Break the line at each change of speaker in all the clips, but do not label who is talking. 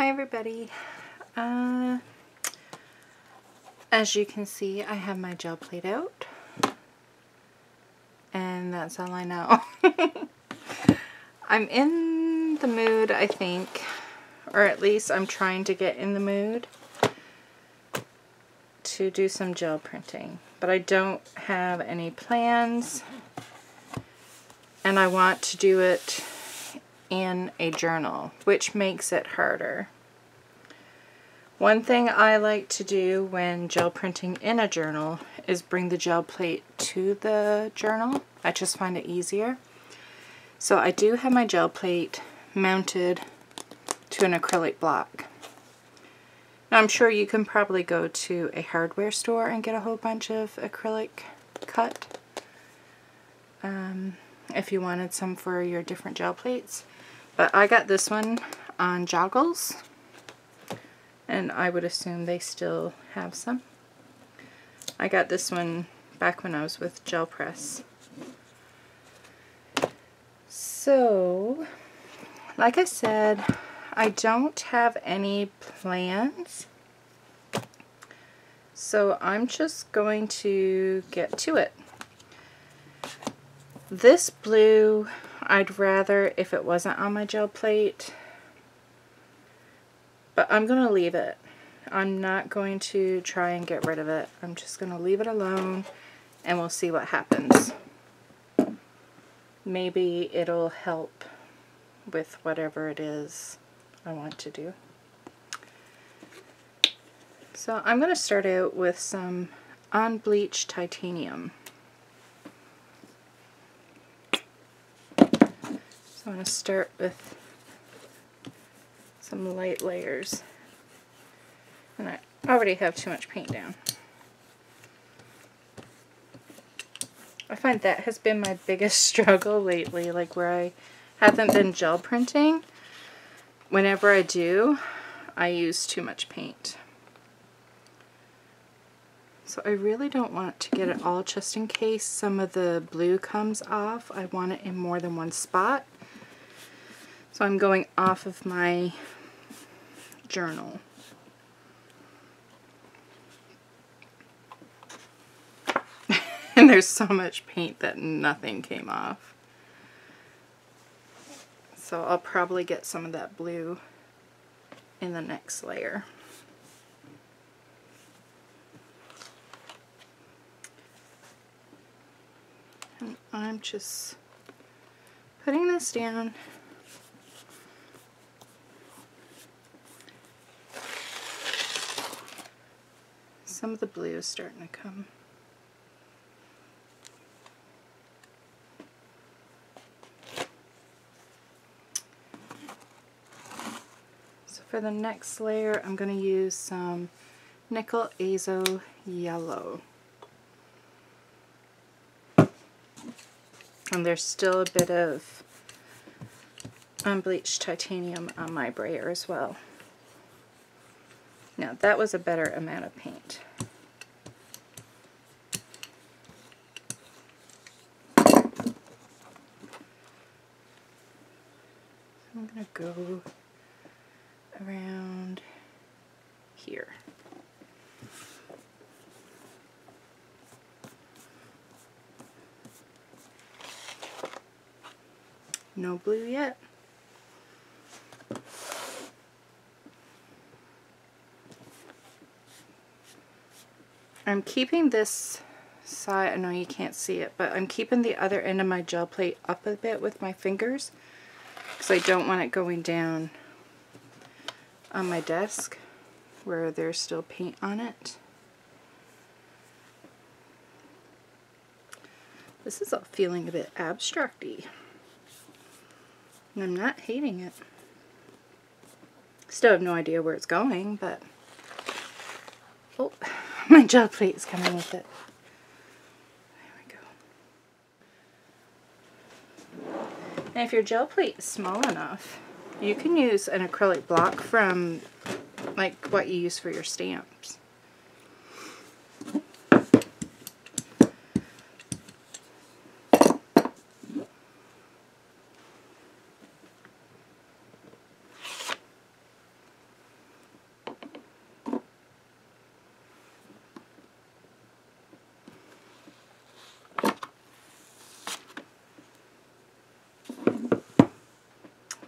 Hi everybody. Uh, as you can see, I have my gel plate out. And that's all I know. I'm in the mood, I think, or at least I'm trying to get in the mood to do some gel printing. But I don't have any plans and I want to do it in a journal, which makes it harder. One thing I like to do when gel printing in a journal is bring the gel plate to the journal. I just find it easier. So I do have my gel plate mounted to an acrylic block. Now I'm sure you can probably go to a hardware store and get a whole bunch of acrylic cut um, if you wanted some for your different gel plates. But I got this one on Joggles. And I would assume they still have some. I got this one back when I was with Gel Press. So, like I said, I don't have any plans. So I'm just going to get to it. This blue I'd rather if it wasn't on my gel plate. But I'm going to leave it. I'm not going to try and get rid of it. I'm just going to leave it alone and we'll see what happens. Maybe it'll help with whatever it is I want to do. So I'm going to start out with some unbleached titanium. I'm to start with some light layers. And I already have too much paint down. I find that has been my biggest struggle lately, like where I haven't been gel printing. Whenever I do, I use too much paint. So I really don't want to get it all just in case some of the blue comes off. I want it in more than one spot. So I'm going off of my journal. and there's so much paint that nothing came off. So I'll probably get some of that blue in the next layer. And I'm just putting this down some of the blue is starting to come. So for the next layer, I'm going to use some Nickel Azo Yellow. And there's still a bit of unbleached titanium on my brayer as well. Now that was a better amount of paint. I'm going to go around here. No blue yet. I'm keeping this side, I know you can't see it, but I'm keeping the other end of my gel plate up a bit with my fingers because I don't want it going down on my desk where there's still paint on it. This is all feeling a bit abstracty. And I'm not hating it. Still have no idea where it's going, but... Oh. My gel plate is coming with it. There we go. And if your gel plate is small enough, you can use an acrylic block from like what you use for your stamps.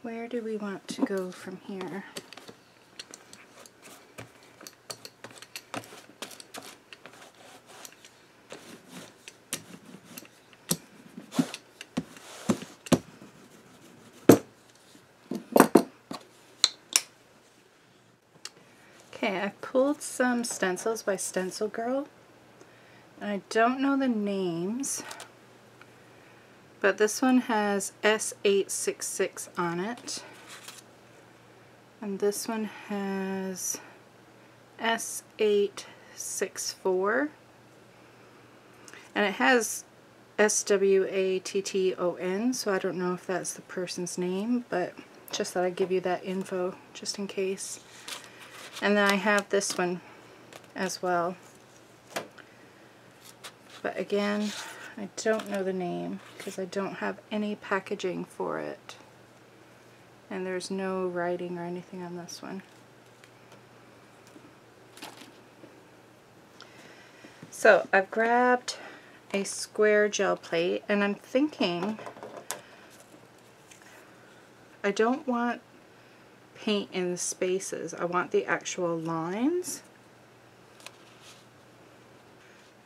where do we want to go from here? Okay, I pulled some stencils by Stencil Girl. And I don't know the names, but this one has S866 on it. And this one has S864. And it has S-W-A-T-T-O-N, so I don't know if that's the person's name, but just thought I'd give you that info just in case. And then I have this one as well. But again, I don't know the name because I don't have any packaging for it. And there's no writing or anything on this one. So I've grabbed a square gel plate and I'm thinking I don't want paint in the spaces. I want the actual lines.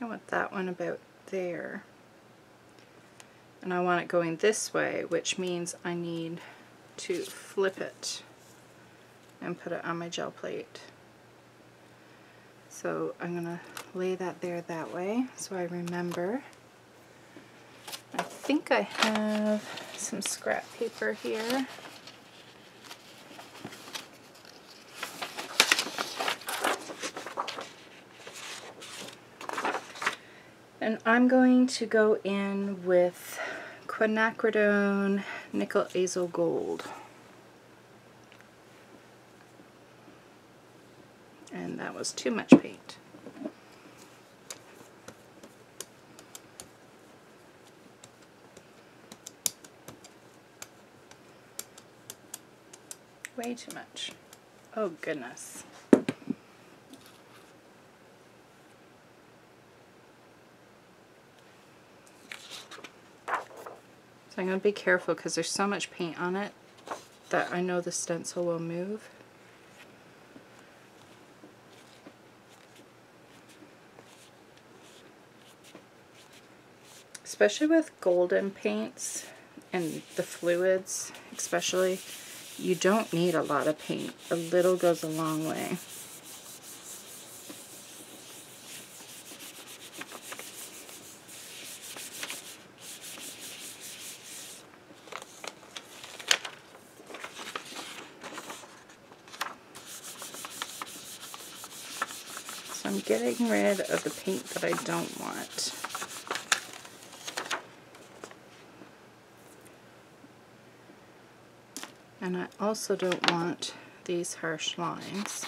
I want that one about there. And I want it going this way, which means I need to flip it and put it on my gel plate. So I'm going to lay that there that way so I remember. I think I have some scrap paper here. And I'm going to go in with quinacridone nickel azo gold. And that was too much paint. Way too much. Oh goodness. So I'm going to be careful because there's so much paint on it that I know the stencil will move. Especially with golden paints and the fluids especially, you don't need a lot of paint. A little goes a long way. I'm getting rid of the paint that I don't want. And I also don't want these harsh lines.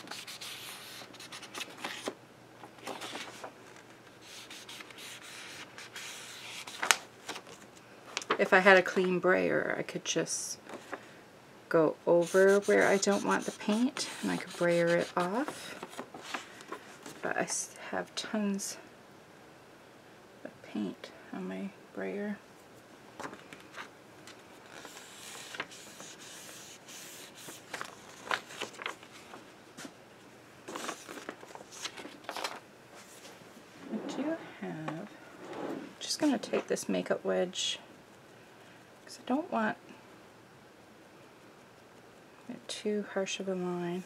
If I had a clean brayer, I could just go over where I don't want the paint and I could brayer it off have tons of paint on my brayer. I do have, just going to take this makeup wedge because I don't want it too harsh of a line.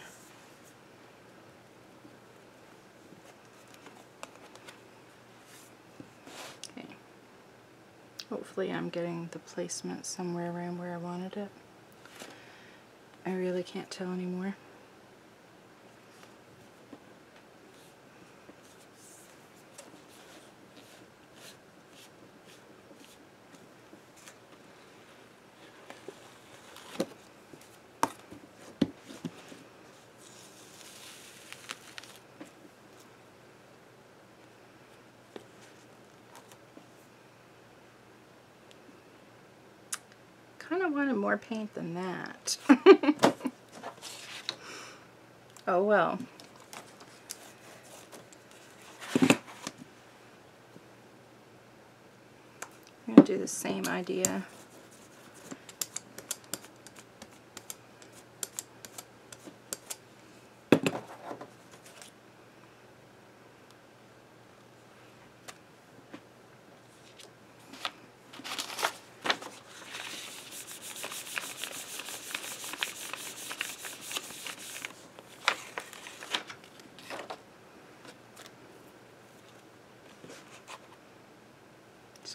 Hopefully I'm getting the placement somewhere around where I wanted it. I really can't tell anymore. kind of wanted more paint than that. oh well. I'm going to do the same idea.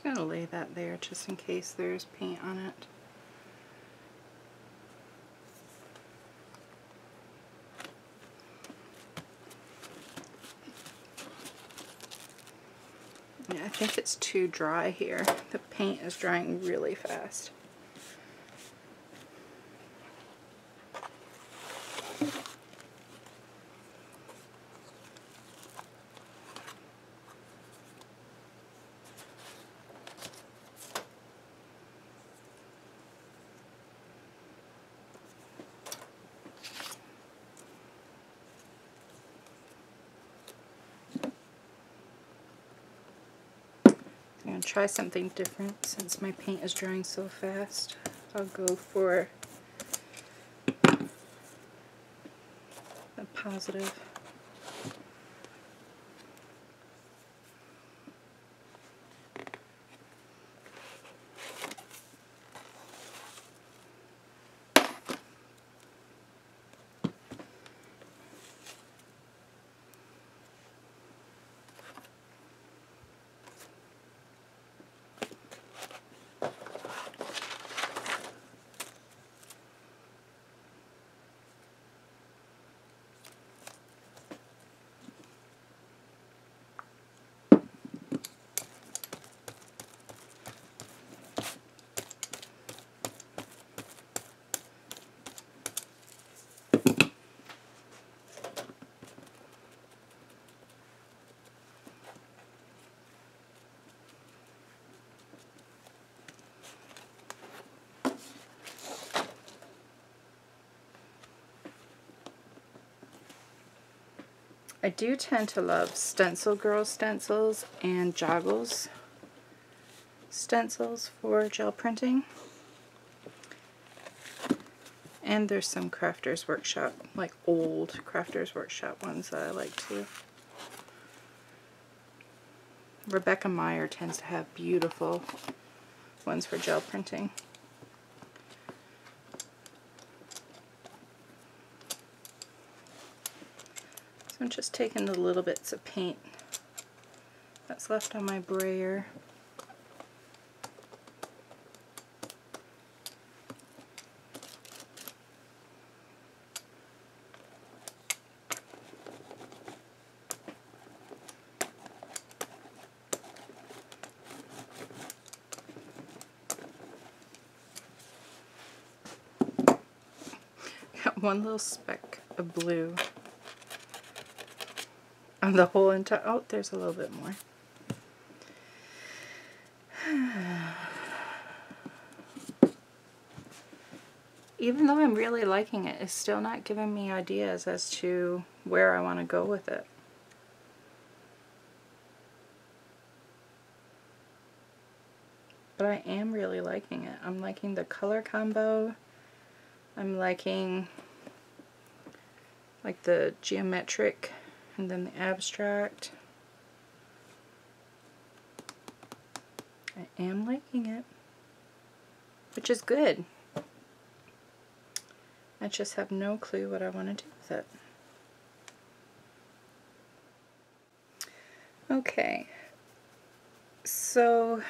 going to lay that there just in case there's paint on it. Yeah, I think it's too dry here. The paint is drying really fast. Try something different since my paint is drying so fast. I'll go for the positive. I do tend to love Stencil Girl stencils and Joggles stencils for gel printing. And there's some Crafters Workshop, like old Crafters Workshop ones that I like too. Rebecca Meyer tends to have beautiful ones for gel printing. I'm just taking the little bits of paint that's left on my brayer. Got one little speck of blue the whole entire, oh, there's a little bit more. Even though I'm really liking it, it's still not giving me ideas as to where I want to go with it. But I am really liking it. I'm liking the color combo. I'm liking like the geometric and then the abstract. I am liking it, which is good. I just have no clue what I want to do with it. Okay, so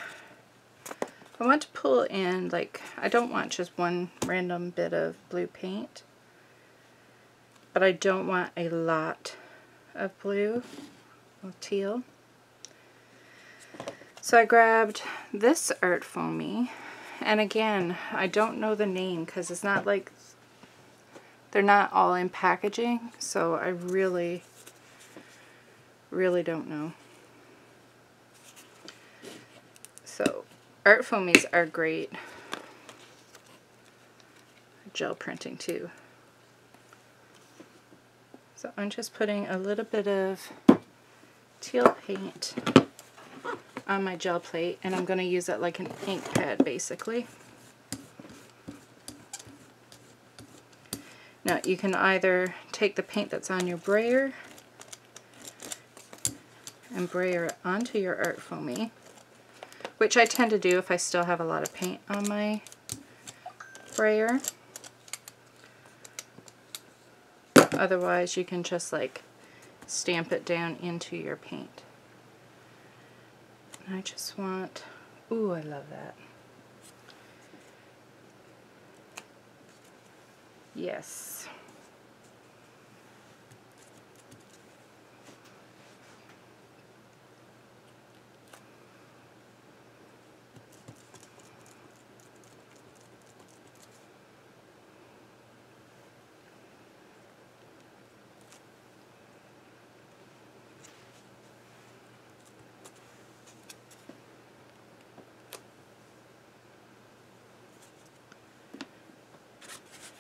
I want to pull in, like, I don't want just one random bit of blue paint, but I don't want a lot of blue or teal. So I grabbed this Art Foamy, and again, I don't know the name because it's not like, they're not all in packaging, so I really, really don't know. So, Art Foamies are great gel printing too. I'm just putting a little bit of teal paint on my gel plate and I'm going to use it like an ink pad basically. Now you can either take the paint that's on your brayer and brayer it onto your art foamy, which I tend to do if I still have a lot of paint on my brayer. Otherwise you can just like stamp it down into your paint. I just want Ooh, I love that. Yes.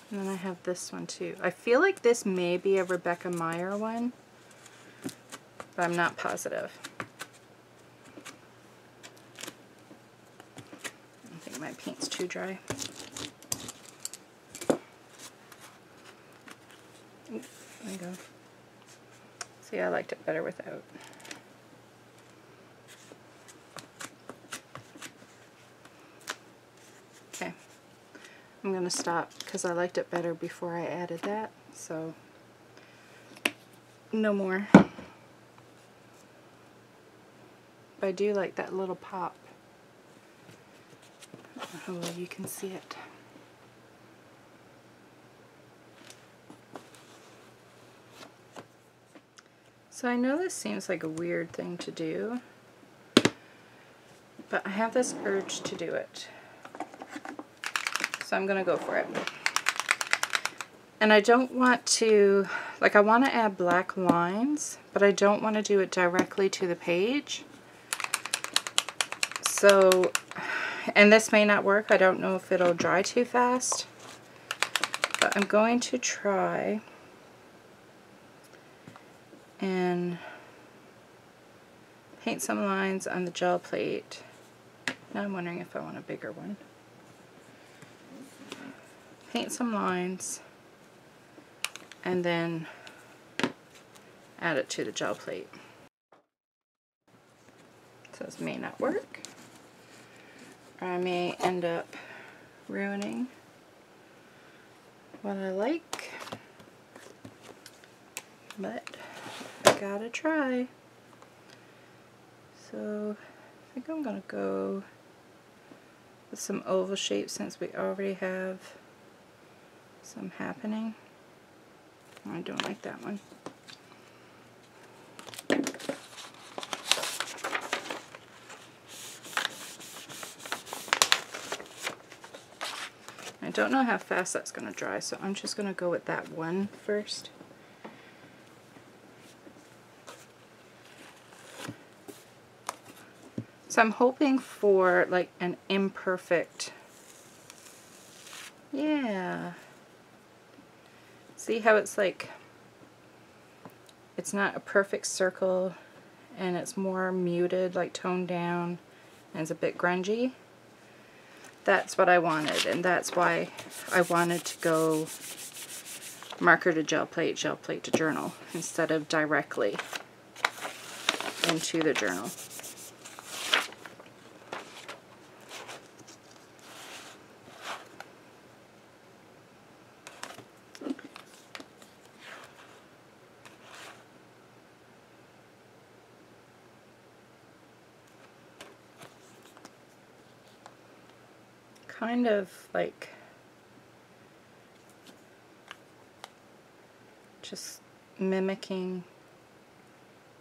And then I have this one too. I feel like this may be a Rebecca Meyer one, but I'm not positive. I think my paint's too dry. Oop, there you go. See, I liked it better without. I'm going to stop because I liked it better before I added that. So, no more. But I do like that little pop. Oh, you can see it. So I know this seems like a weird thing to do, but I have this urge to do it. So I'm going to go for it. And I don't want to, like I want to add black lines, but I don't want to do it directly to the page. So, and this may not work. I don't know if it'll dry too fast. But I'm going to try and paint some lines on the gel plate. Now I'm wondering if I want a bigger one. Paint some lines and then add it to the gel plate. So this may not work. Or I may end up ruining what I like. But I gotta try. So I think I'm gonna go with some oval shapes since we already have some happening. I don't like that one. I don't know how fast that's going to dry, so I'm just going to go with that one first. So I'm hoping for like an imperfect, yeah. See how it's like, it's not a perfect circle and it's more muted, like toned down, and it's a bit grungy. That's what I wanted, and that's why I wanted to go marker to gel plate, gel plate to journal, instead of directly into the journal. Kind of like just mimicking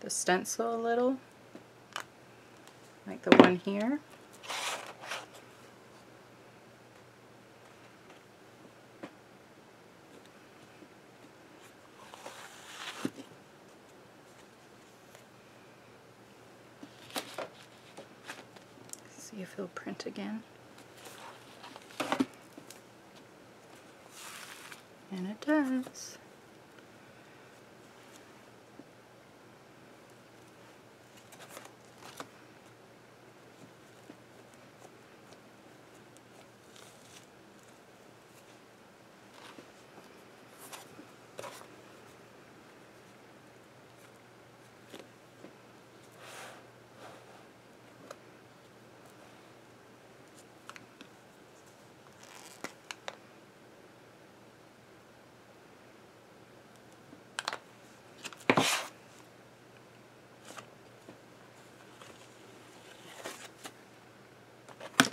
the stencil a little like the one here. See if it'll print again And it does.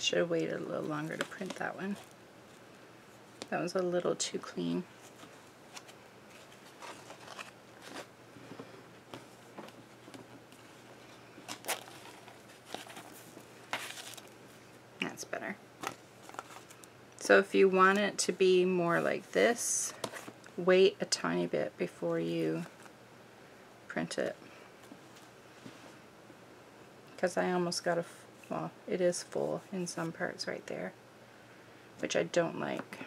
Should have waited a little longer to print that one. That was a little too clean. That's better. So if you want it to be more like this, wait a tiny bit before you print it. Because I almost got a, well, it is full in some parts right there, which I don't like.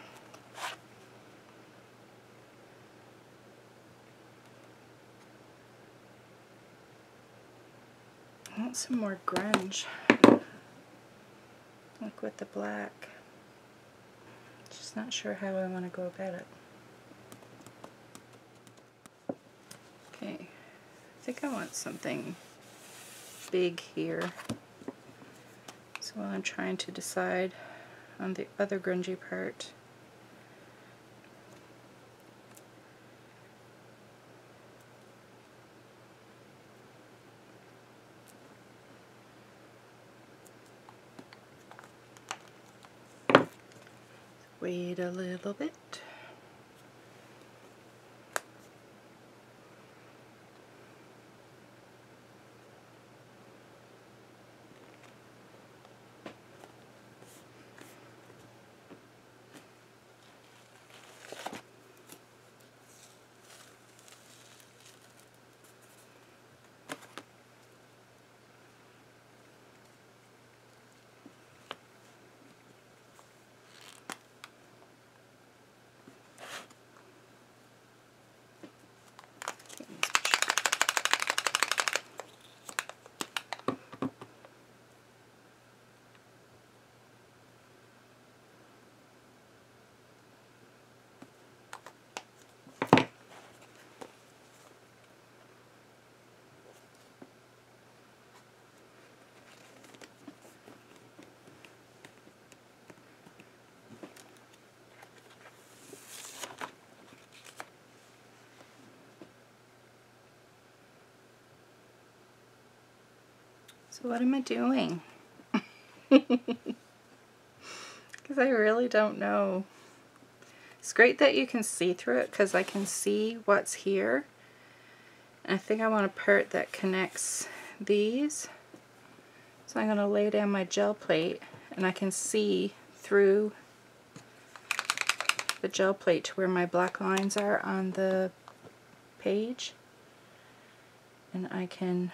I want some more grunge. Like with the black. Just not sure how I want to go about it. Okay, I think I want something big here. While I'm trying to decide on the other grungy part, wait a little bit. So what am I doing? Because I really don't know. It's great that you can see through it because I can see what's here. And I think I want a part that connects these. So I'm going to lay down my gel plate and I can see through the gel plate to where my black lines are on the page. And I can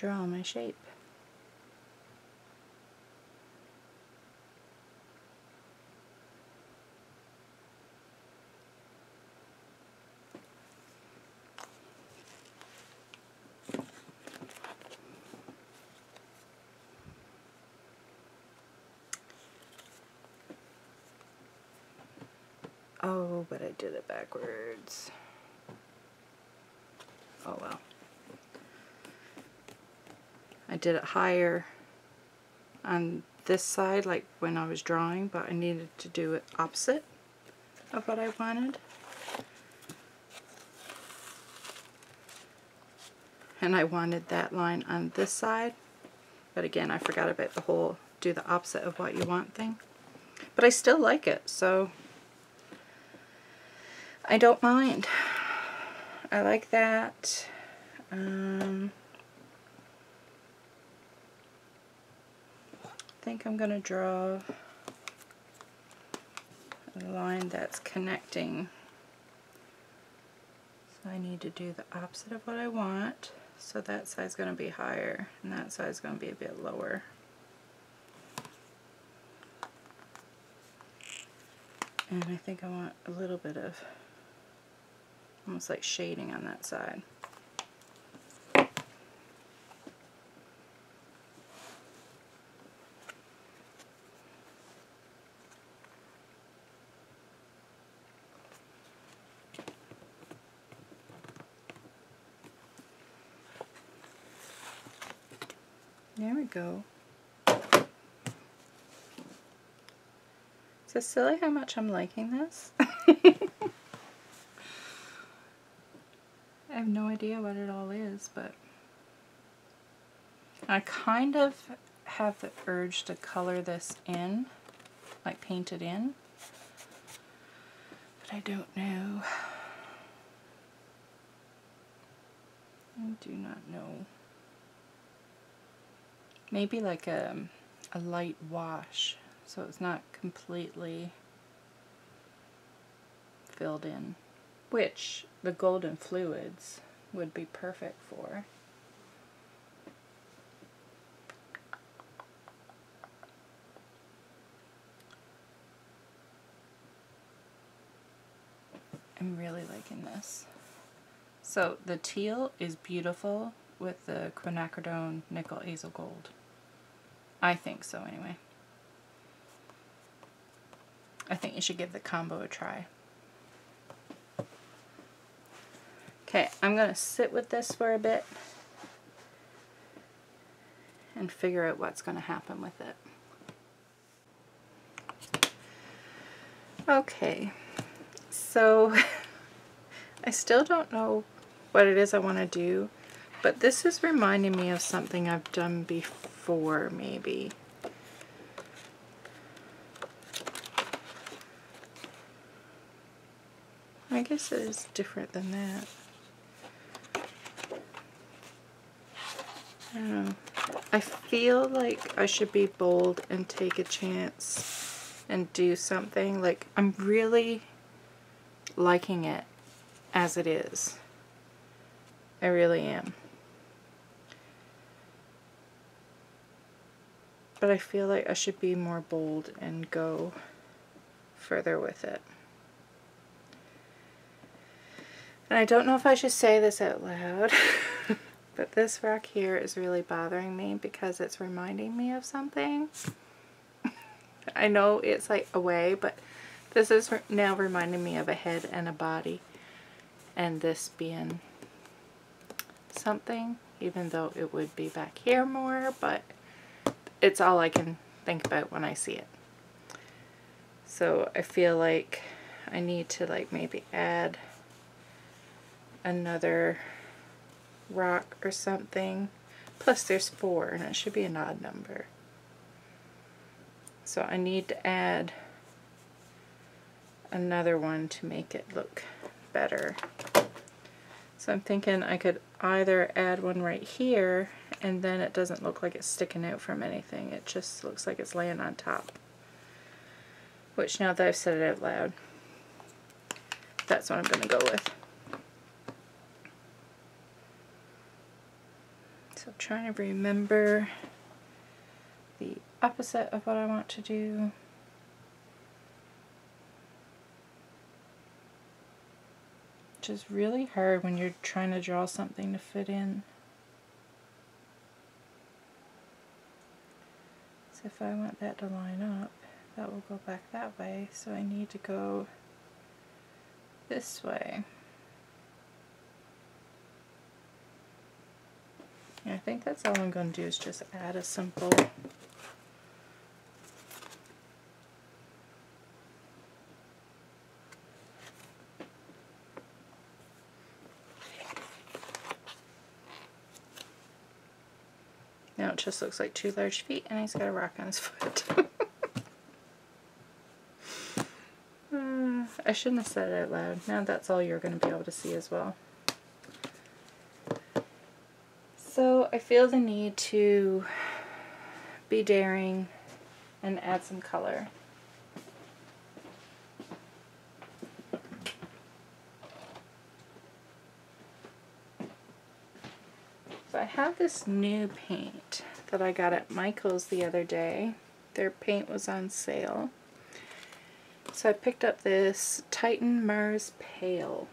draw my shape. Oh, but I did it backwards. Oh well. Did it higher on this side like when I was drawing but I needed to do it opposite of what I wanted. And I wanted that line on this side but again I forgot about the whole do the opposite of what you want thing. But I still like it so I don't mind. I like that. Um, think I'm going to draw a line that's connecting. So I need to do the opposite of what I want. So that side's going to be higher and that side's going to be a bit lower. And I think I want a little bit of almost like shading on that side. There we go. Is it silly how much I'm liking this? I have no idea what it all is, but I kind of have the urge to color this in, like paint it in, but I don't know. I do not know. Maybe like a, a light wash so it's not completely filled in, which the golden fluids would be perfect for. I'm really liking this. So the teal is beautiful with the quinacridone nickel azo gold. I think so anyway. I think you should give the combo a try. Okay, I'm going to sit with this for a bit and figure out what's going to happen with it. Okay, so I still don't know what it is I want to do, but this is reminding me of something I've done before, maybe. I guess it is different than that. I don't know. I feel like I should be bold and take a chance and do something. Like, I'm really liking it as it is. I really am. But I feel like I should be more bold and go further with it. And I don't know if I should say this out loud, but this rock here is really bothering me because it's reminding me of something. I know it's like away, but this is now reminding me of a head and a body. And this being something, even though it would be back here more, but it's all I can think about when I see it. So I feel like I need to like maybe add another rock or something. Plus there's four and it should be an odd number. So I need to add another one to make it look better. So I'm thinking I could either add one right here and then it doesn't look like it's sticking out from anything. It just looks like it's laying on top. Which now that I've said it out loud, that's what I'm going to go with. So trying to remember the opposite of what I want to do. Which is really hard when you're trying to draw something to fit in. So if I want that to line up, that will go back that way. So I need to go this way. I think that's all I'm going to do is just add a simple just looks like two large feet and he's got a rock on his foot. uh, I shouldn't have said it out loud. Now that's all you're going to be able to see as well. So I feel the need to be daring and add some color. So I have this new paint that I got at Michael's the other day. Their paint was on sale. So I picked up this Titan Mars Pale.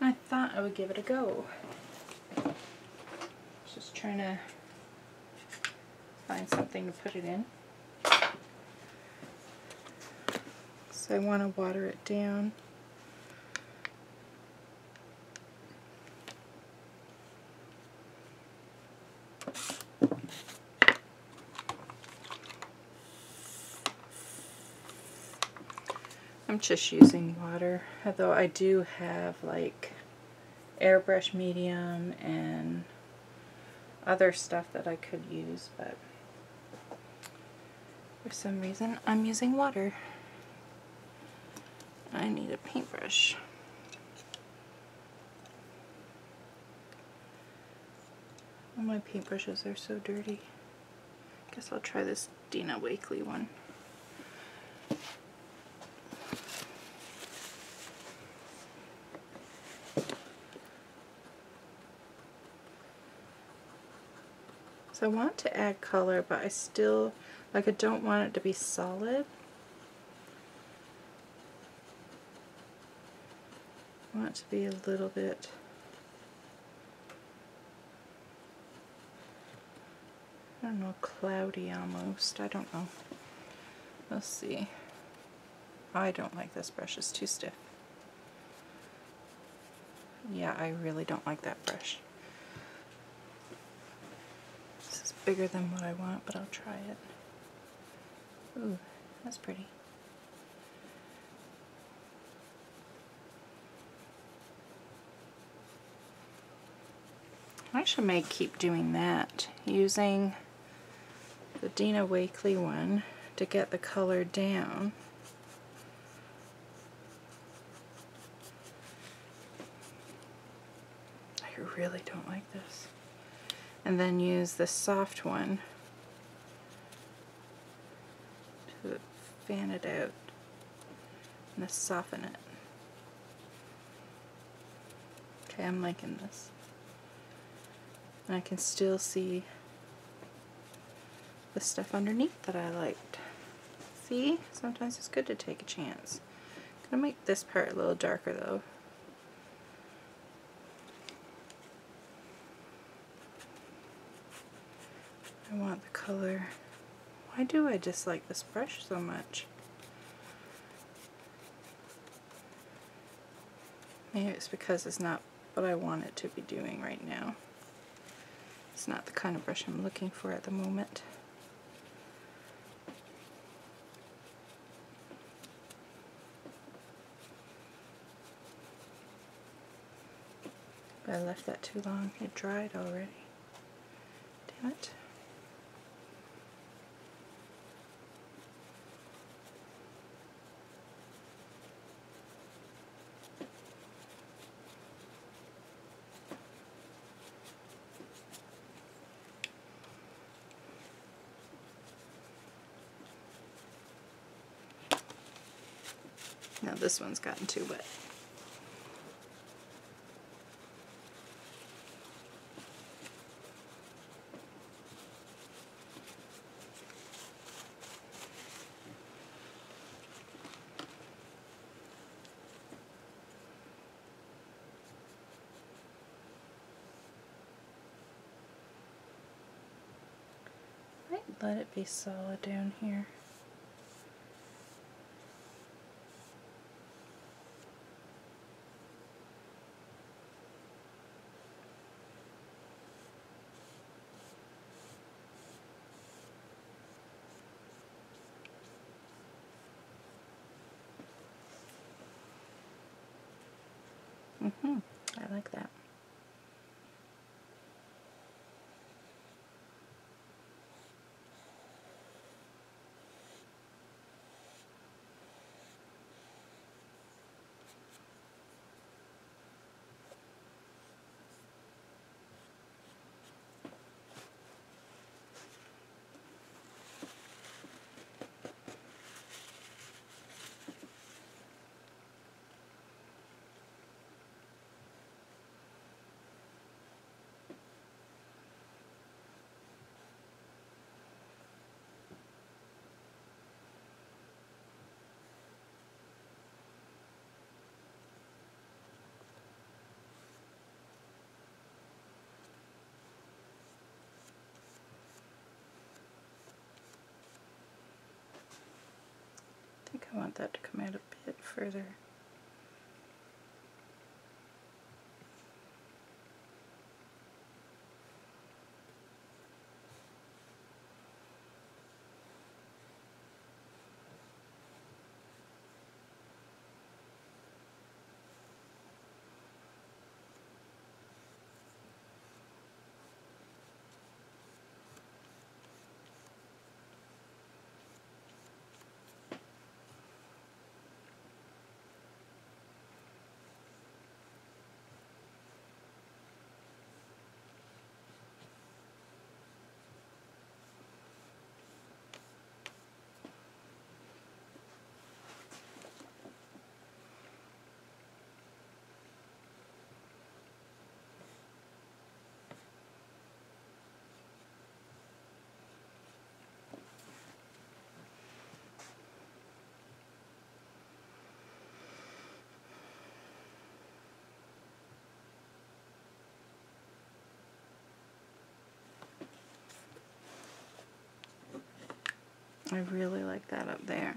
I thought I would give it a go. Just trying to find something to put it in. So I want to water it down. I'm just using water, although I do have like airbrush medium and other stuff that I could use, but for some reason I'm using water. I need a paintbrush. My paintbrushes are so dirty. I guess I'll try this Dina Wakley one. So I want to add color, but I still, like I don't want it to be solid. I want it to be a little bit I don't know, cloudy almost. I don't know. Let's see. I don't like this brush. It's too stiff. Yeah, I really don't like that brush. This is bigger than what I want, but I'll try it. Ooh, that's pretty. I should may keep doing that, using the Dina Wakley one to get the color down. I really don't like this. And then use the soft one to fan it out and soften it. Okay, I'm liking this. And I can still see the stuff underneath that I liked. See? Sometimes it's good to take a chance. I'm gonna make this part a little darker though. Color. Why do I dislike this brush so much? Maybe it's because it's not what I want it to be doing right now. It's not the kind of brush I'm looking for at the moment. I left that too long. It dried already. Damn it. Now this one's gotten too wet. let it be solid down here. Mm-hmm. I like that. I want that to come out a bit further. I really like that up there.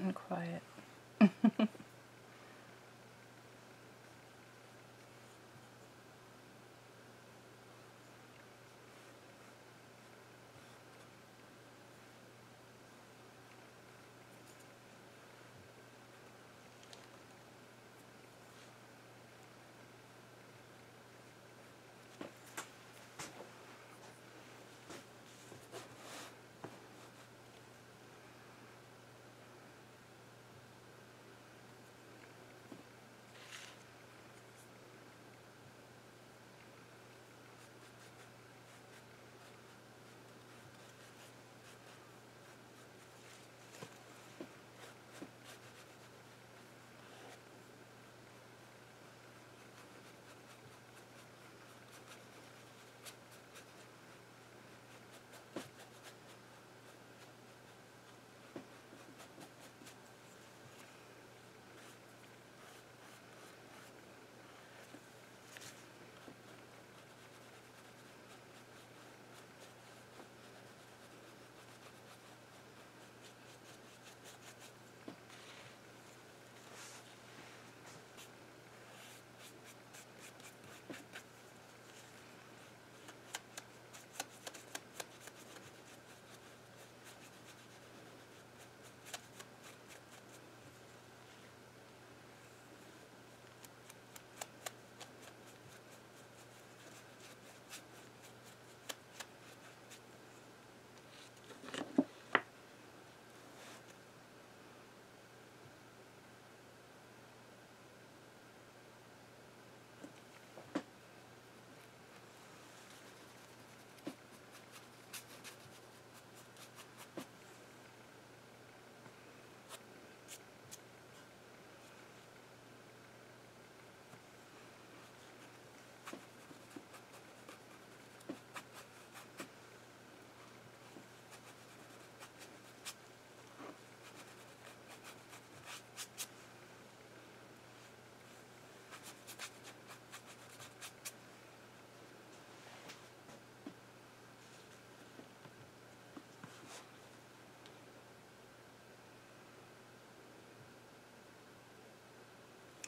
Know quiet.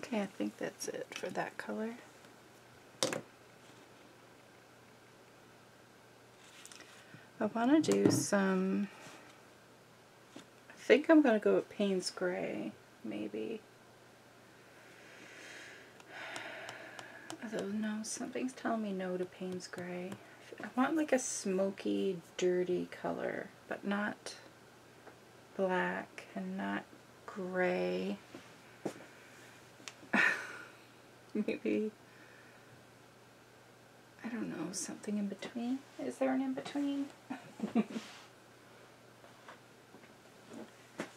Okay, I think that's it for that color. I want to do some, I think I'm going to go with Payne's Gray, maybe. Although, no, something's telling me no to Payne's Gray. I want like a smoky, dirty color, but not black and not gray. Maybe, I don't know, something in between. Is there an in between?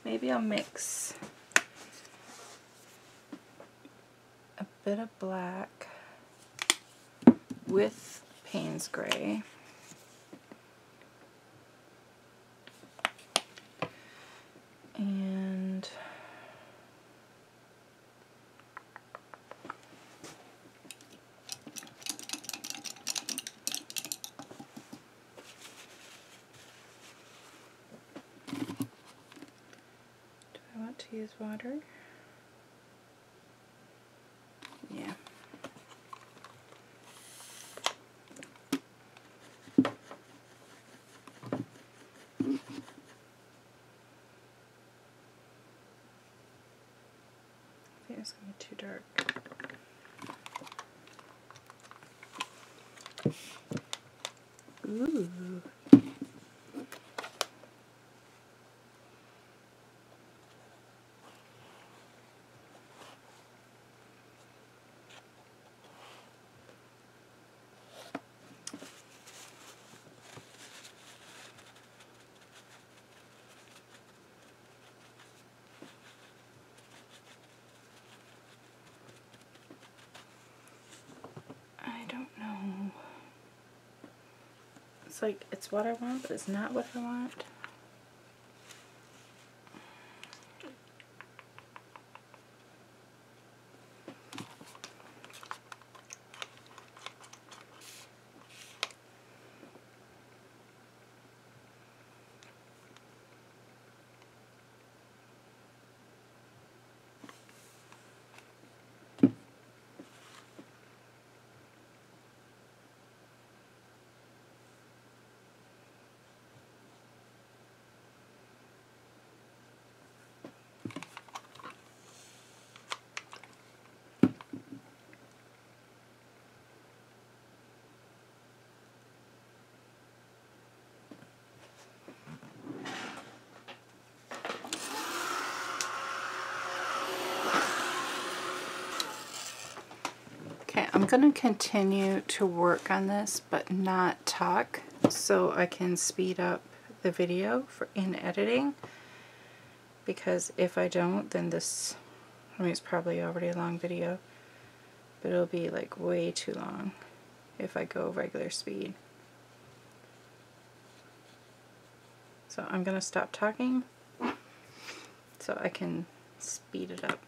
Maybe I'll mix a bit of black with Payne's Gray. Water? Yeah. I think it's going to be too dark. Ooh. I don't know. It's like, it's what I want, but it's not what I want. I'm going to continue to work on this but not talk so I can speed up the video for in editing because if I don't then this I mean it's probably already a long video but it'll be like way too long if I go regular speed. So I'm going to stop talking so I can speed it up.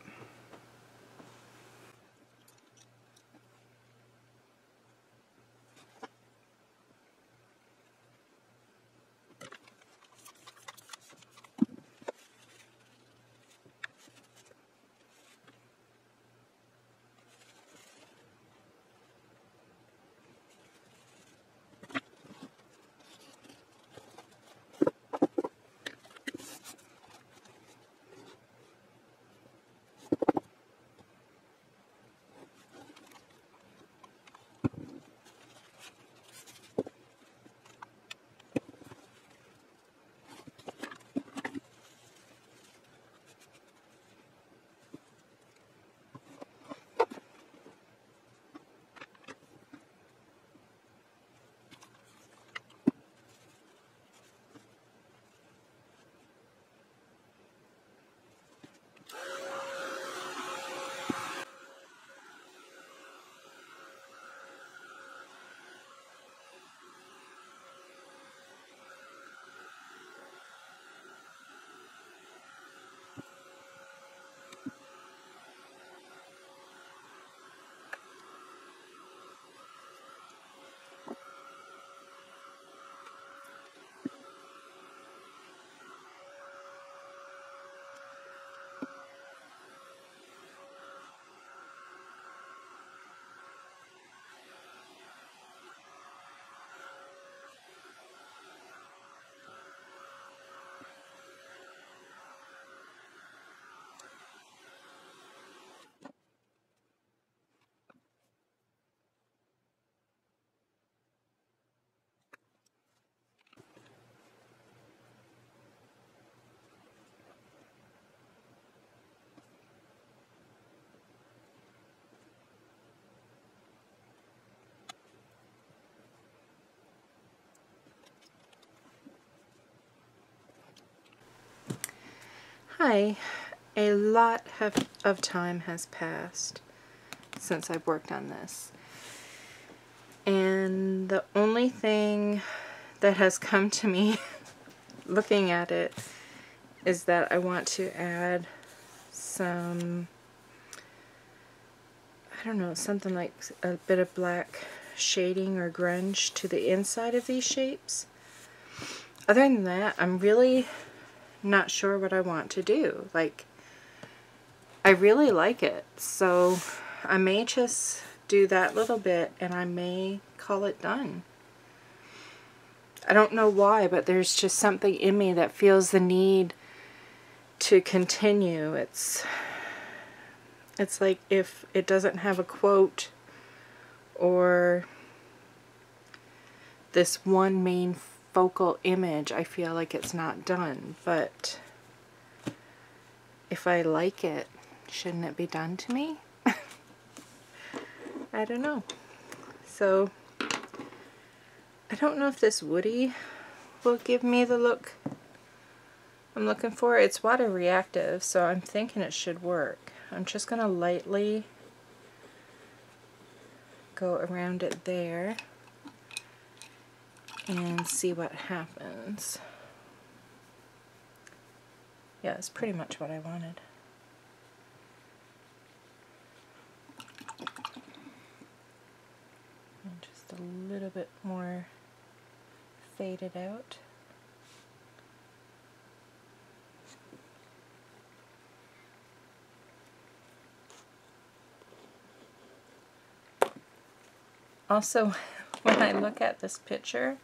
Why a lot have, of time has passed since I've worked on this. And the only thing that has come to me looking at it is that I want to add some, I don't know, something like a bit of black shading or grunge to the inside of these shapes. Other than that, I'm really not sure what I want to do. Like, I really like it, so I may just do that little bit and I may call it done. I don't know why, but there's just something in me that feels the need to continue. It's it's like if it doesn't have a quote or this one main focal image, I feel like it's not done. But if I like it, shouldn't it be done to me? I don't know. So, I don't know if this woody will give me the look I'm looking for. It's water reactive, so I'm thinking it should work. I'm just going to lightly go around it there and see what happens. Yeah, it's pretty much what I wanted. And just a little bit more faded out. Also, when I look at this picture,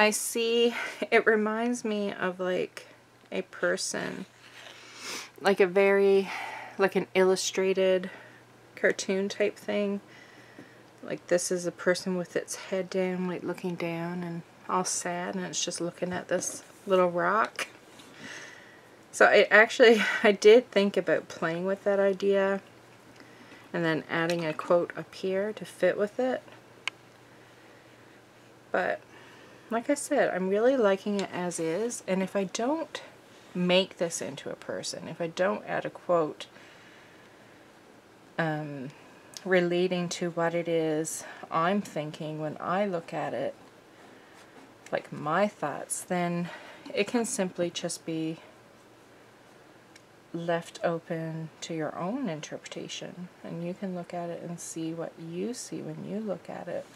I see, it reminds me of like a person, like a very, like an illustrated cartoon type thing. Like this is a person with its head down, like looking down and all sad and it's just looking at this little rock. So I actually, I did think about playing with that idea and then adding a quote up here to fit with it. But like I said, I'm really liking it as is, and if I don't make this into a person, if I don't add a quote um, relating to what it is I'm thinking when I look at it, like my thoughts, then it can simply just be left open to your own interpretation and you can look at it and see what you see when you look at it.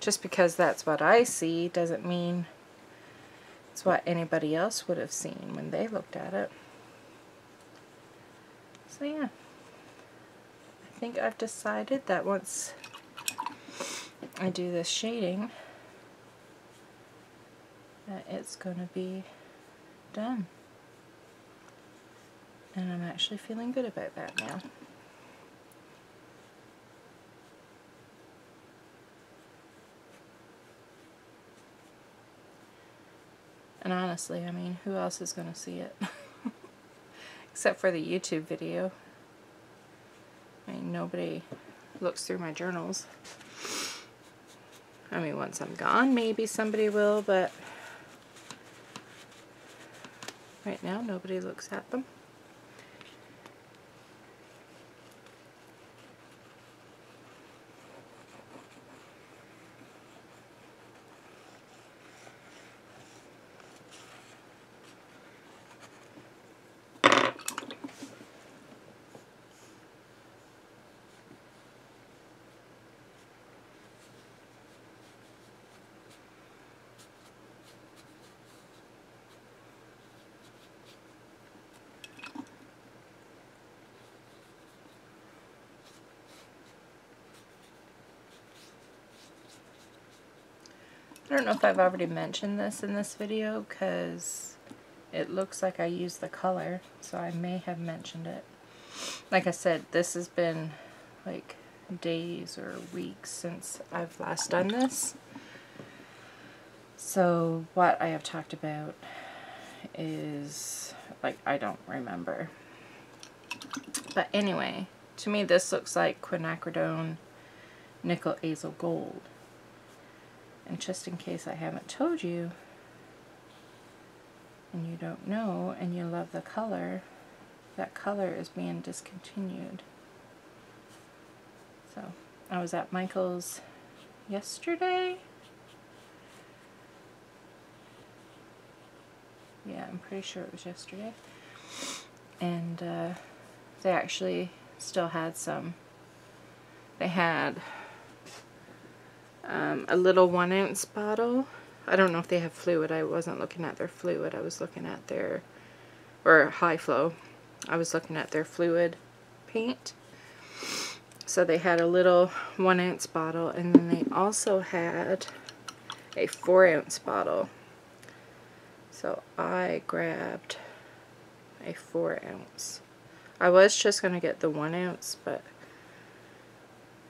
Just because that's what I see doesn't mean it's what anybody else would have seen when they looked at it. So yeah, I think I've decided that once I do this shading that it's going to be done. And I'm actually feeling good about that now. And honestly, I mean, who else is going to see it? Except for the YouTube video. I mean, nobody looks through my journals. I mean, once I'm gone, maybe somebody will, but right now, nobody looks at them. Don't know if I've already mentioned this in this video because it looks like I used the color, so I may have mentioned it. Like I said, this has been like days or weeks since I've last done this. So what I have talked about is, like, I don't remember. But anyway, to me this looks like quinacridone nickel azo gold. And just in case I haven't told you, and you don't know and you love the color, that color is being discontinued. So I was at Michael's yesterday. Yeah, I'm pretty sure it was yesterday. And uh, they actually still had some. They had um, a little one ounce bottle. I don't know if they have fluid. I wasn't looking at their fluid. I was looking at their, or high flow. I was looking at their fluid paint. So they had a little one ounce bottle and then they also had a four ounce bottle. So I grabbed a four ounce. I was just going to get the one ounce, but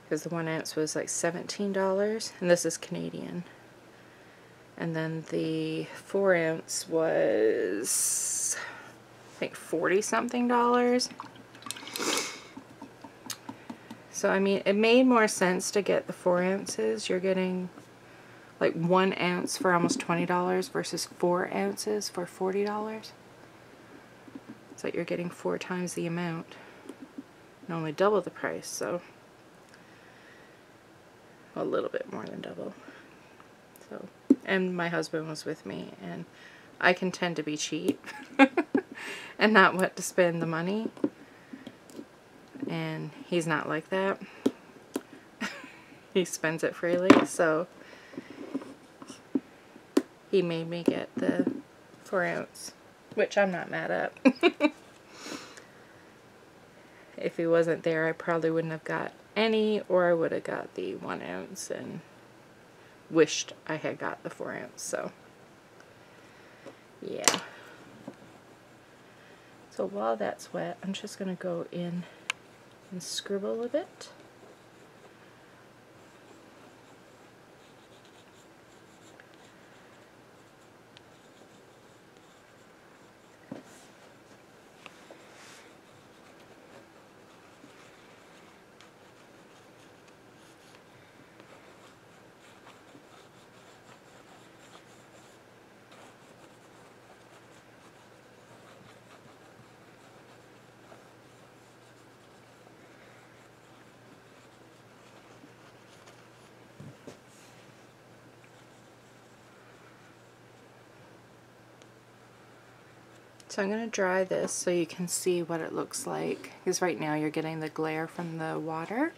because the one ounce was like $17 and this is Canadian. And then the four ounce was I think 40 something dollars. So, I mean, it made more sense to get the four ounces. You're getting like one ounce for almost $20 versus four ounces for $40. So you're getting four times the amount and only double the price, so a little bit more than double. So, and my husband was with me, and I can tend to be cheap and not want to spend the money and he's not like that. he spends it freely, so he made me get the 4 ounce, which I'm not mad at. if he wasn't there, I probably wouldn't have got any, or I would have got the 1 ounce and wished I had got the 4 ounce, so yeah. So while that's wet, I'm just going to go in and scribble a bit. So I'm going to dry this so you can see what it looks like because right now you're getting the glare from the water.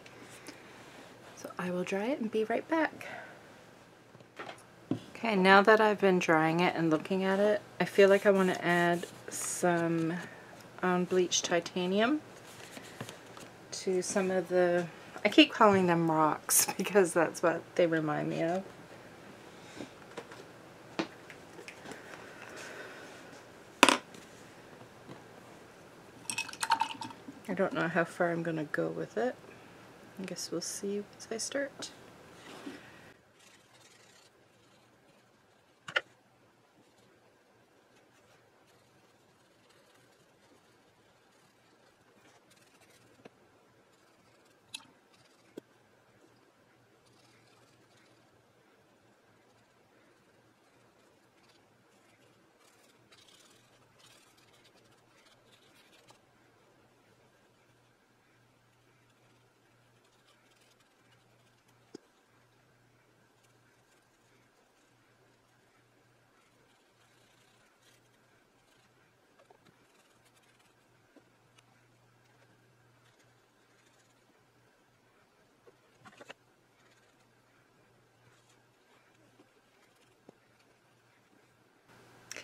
So I will dry it and be right back. Okay, now that I've been drying it and looking at it, I feel like I want to add some um, unbleached titanium to some of the, I keep calling them rocks because that's what they remind me of. I don't know how far I'm going to go with it. I guess we'll see as I start.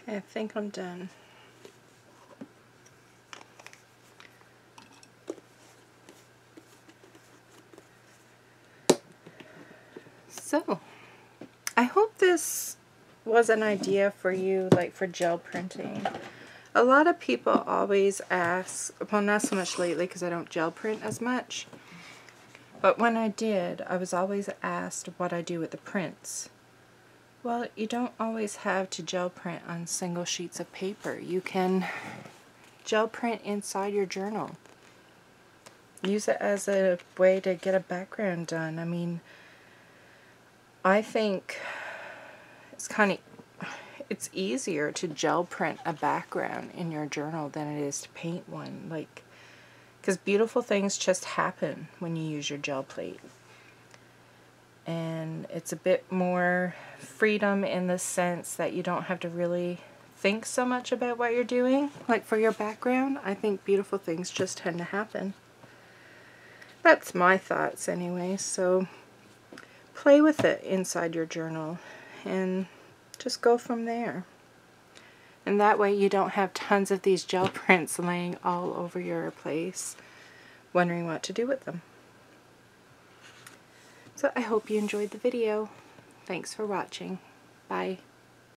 I think I'm done. So, I hope this was an idea for you, like for gel printing. A lot of people always ask, well not so much lately because I don't gel print as much, but when I did, I was always asked what I do with the prints. Well, you don't always have to gel print on single sheets of paper. You can gel print inside your journal. Use it as a way to get a background done. I mean, I think it's kind of it's easier to gel print a background in your journal than it is to paint one. Like, because beautiful things just happen when you use your gel plate. And it's a bit more freedom in the sense that you don't have to really think so much about what you're doing. Like for your background, I think beautiful things just tend to happen. That's my thoughts anyway, so play with it inside your journal and just go from there. And that way you don't have tons of these gel prints laying all over your place wondering what to do with them. So I hope you enjoyed the video. Thanks for watching. Bye.